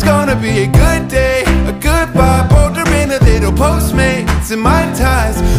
It's gonna be a good day, a good vibe. In a little Postmates in my ties.